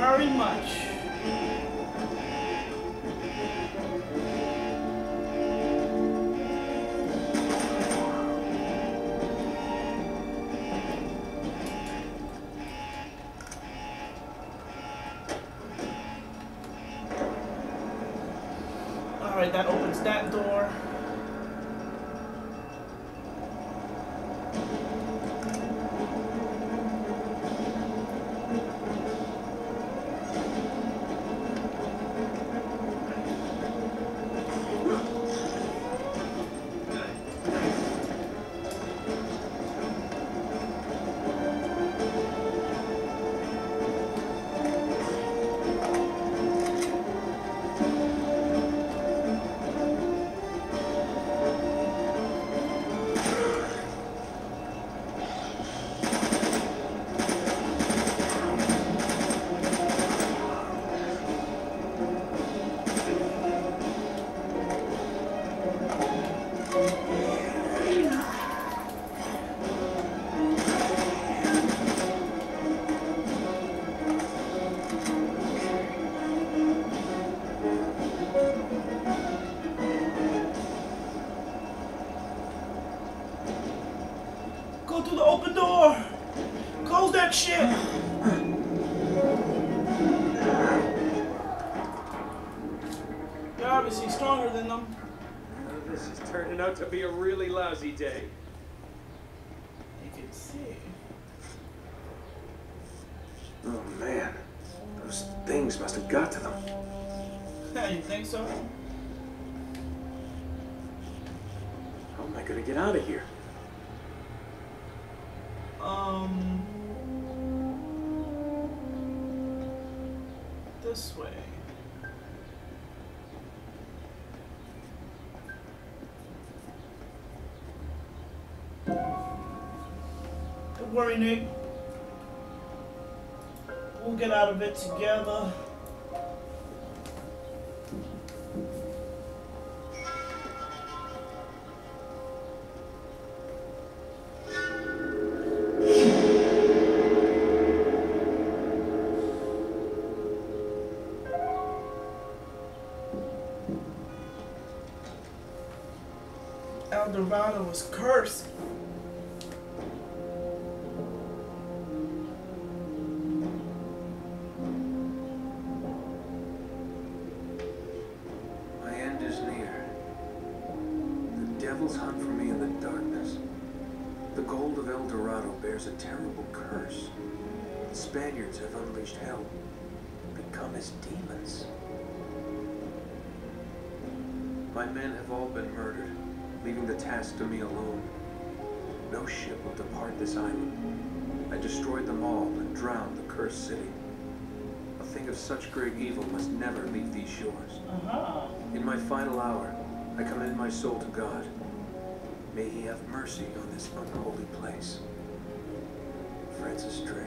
very much. This is turning out to be a really lousy day. You can see. Oh man, those things must have got to them. you think so? How am I gonna get out of here? Um. This way. Don't worry, Nick. We'll get out of it together. El Dorado was devils hunt for me in the darkness. The gold of El Dorado bears a terrible curse. The Spaniards have unleashed hell, become as demons. My men have all been murdered, leaving the task to me alone. No ship will depart this island. I destroyed them all and drowned the cursed city. A thing of such great evil must never leave these shores. Uh-huh. In my final hour, I commend my soul to God. May he have mercy on this unholy place. Francis Drake.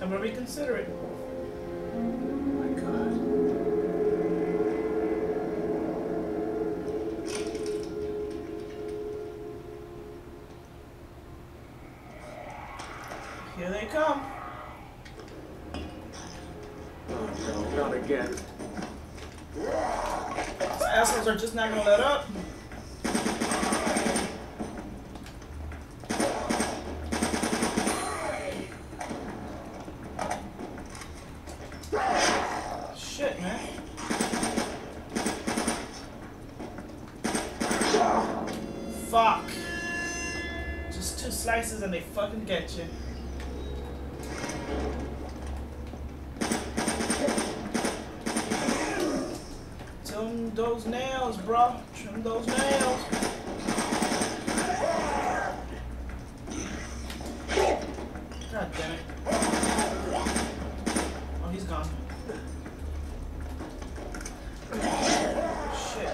I'm gonna reconsider it. My God. Here they come. Oh no, not again. These assholes are just not gonna let up. And they fucking get you. Trim those nails, bro. Trim those nails. God damn it. Oh, he's gone. Shit.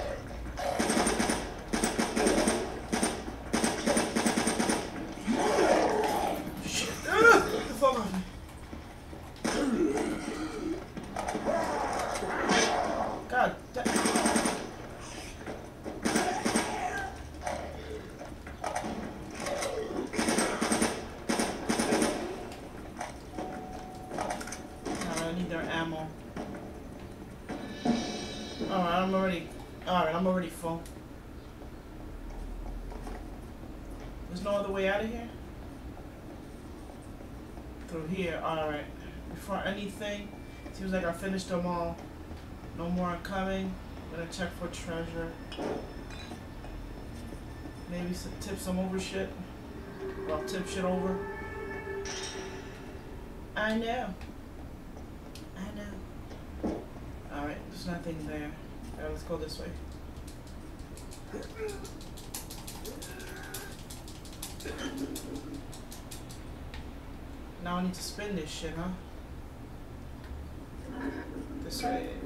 Shit. Ugh, get the fuck off me. God damn. Alright, I I'm already. Alright, I'm already full. There's no other way out of here? Through here, alright. Before anything, seems like I finished them all. No more coming. I'm gonna check for treasure. Maybe some, tip some over shit. Well, tip shit over. I know. I know. Alright, there's nothing there. Let's go this way. Now I need to spin this shit, huh? This way.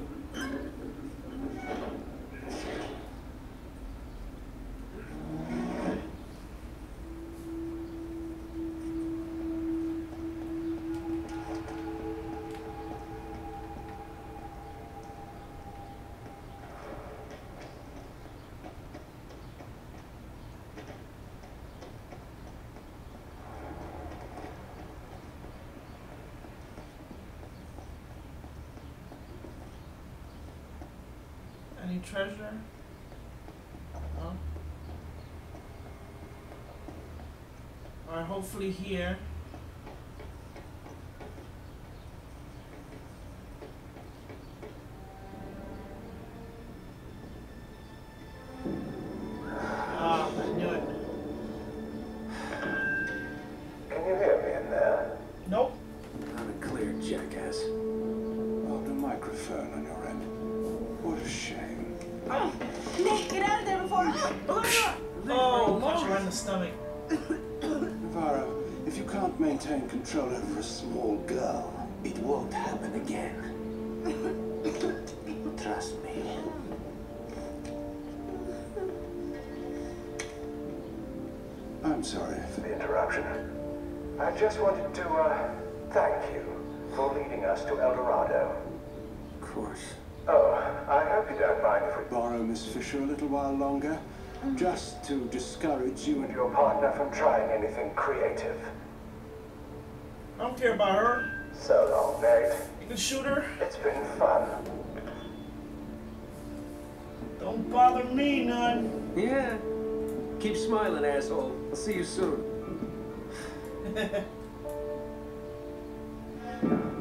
Treasure? Oh. No. Alright, hopefully here. Over a small girl, it won't happen again. Trust me. I'm sorry for the interruption. I just wanted to, uh, thank you for leading us to El Dorado. Of course. Oh, I hope you don't mind if we borrow Miss Fisher a little while longer. Just to discourage you and your partner from trying anything creative. I don't care about her. So long, Nate. You can shoot her. It's been fun. Don't bother me none. Yeah. Keep smiling, asshole. I'll see you soon.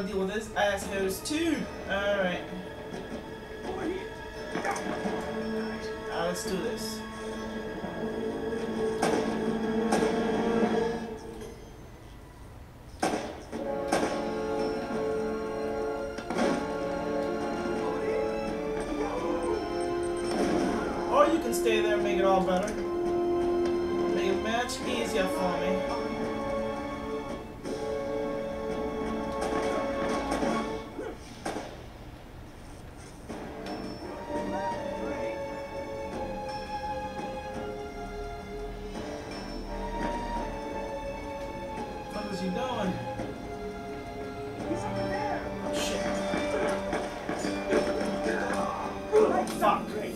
Gonna deal with this ass hose too. Alright, let's do this. Or you can stay there and make it all better. Make it much easier for me. Fuck.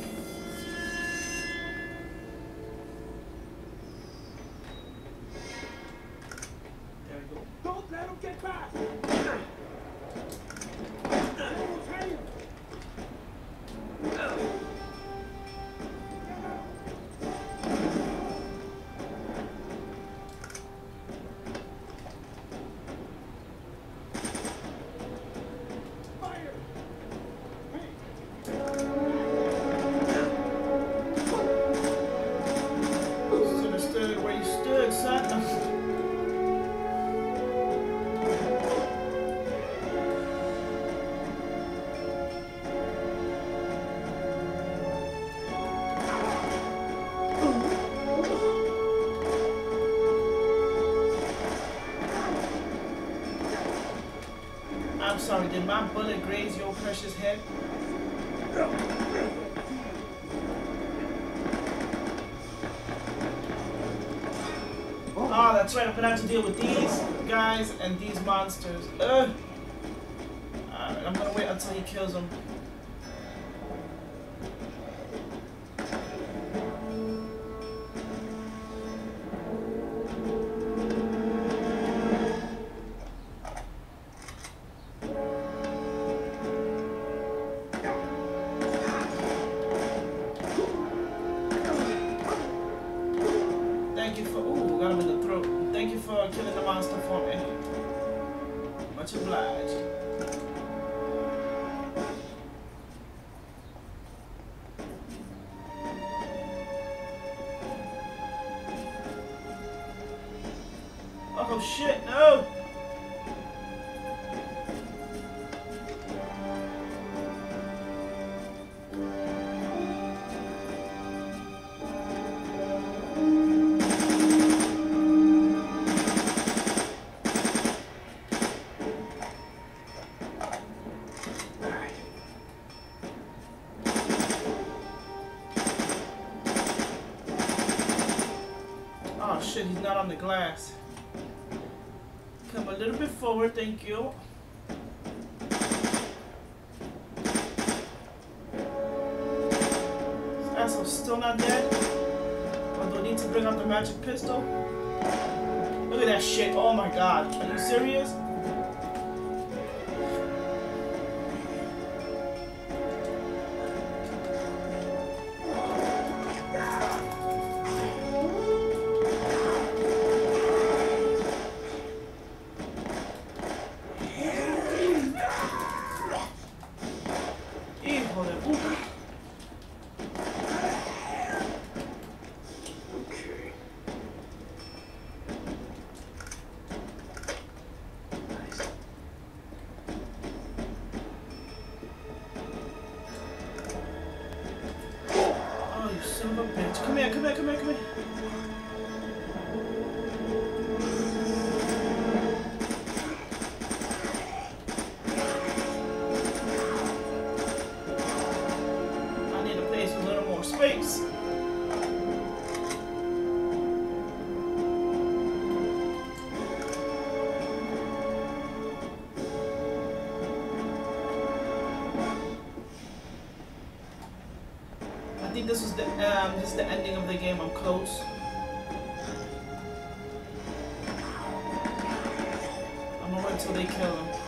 Did my bullet graze your precious head? Oh, that's right. I'm gonna have to deal with these guys and these monsters. Ugh. Alright, I'm gonna wait until he kills them. Obliged. Oh shit, no! Shit, he's not on the glass. Come a little bit forward, thank you. This asshole's still not dead. I need to bring out the magic pistol? Look at that shit, oh my god. Are you serious? Think this is the um this is the ending of the game. I'm close. I'm gonna wait till they kill him.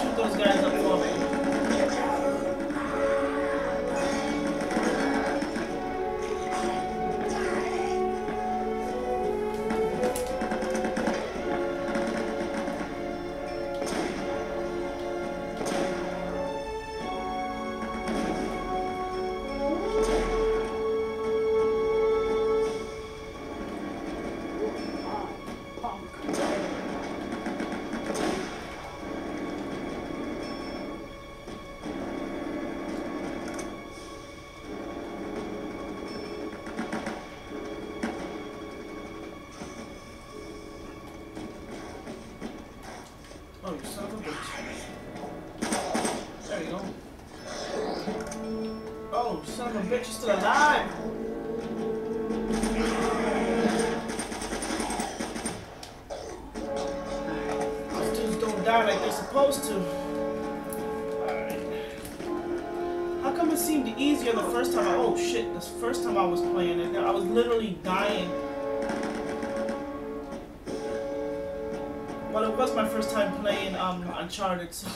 Shoot those guys up you're still alive! These dudes don't die like they're supposed to. Alright. How come it seemed easier the first time I- oh shit, the first time I was playing it, I was literally dying. Well, it was my first time playing um Uncharted, so.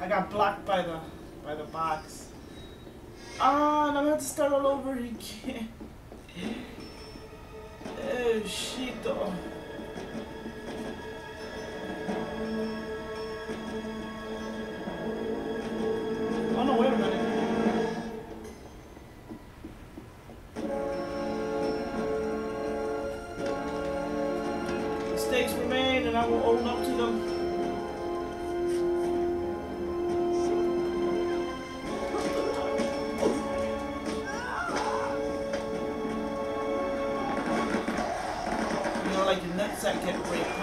I! I got blocked by the by the box. Ah, and I'm gonna have to start all over again. Oh shit though. Get raped,